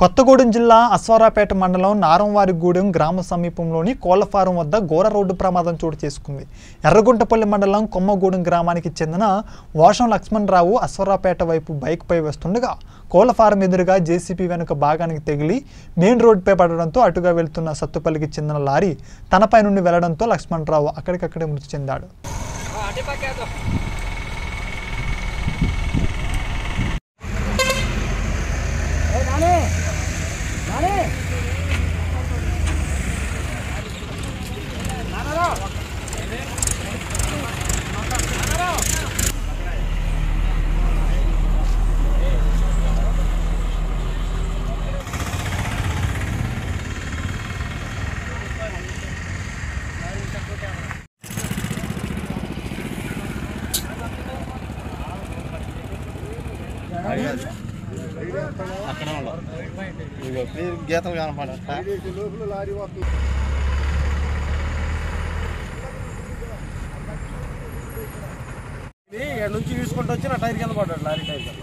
కొత్తగూడెం జిల్లా అశ్వారాపేట మండలం నారంవారిగూడెం గ్రామ సమీపంలోని కోళ్ళ ఫారం వద్ద ఘోర రోడ్డు ప్రమాదం చోటు చేసుకుంది. ఎర్రగుంటపల్లి మండలం కొమ్మగూడెం గ్రామానికి చెందిన వాషం లక్ష్మణరావు అశ్వారాపేట వైపు బైక్పై వస్తుండగా కోళ్ళ ఫారం ఎదురుగా జేసీపీ వెనుక భాగానికి తగిలి మెయిన్ రోడ్డుపై పడడంతో అటుగా వెళ్తున్న సత్తుపల్లికి చెందిన లారీ తనపై నుండి వెళ్ళడంతో లక్ష్మణరావు అక్కడికక్కడే మృతి చెందాడు. అక్కడ ఇగో క్లియర్ గీతలు కనపడతా ఇక్కడ నుంచి తీసుకుంటూ వచ్చి నా టైర్ కింద పడ్డాడు లారీ టైర్ కింద.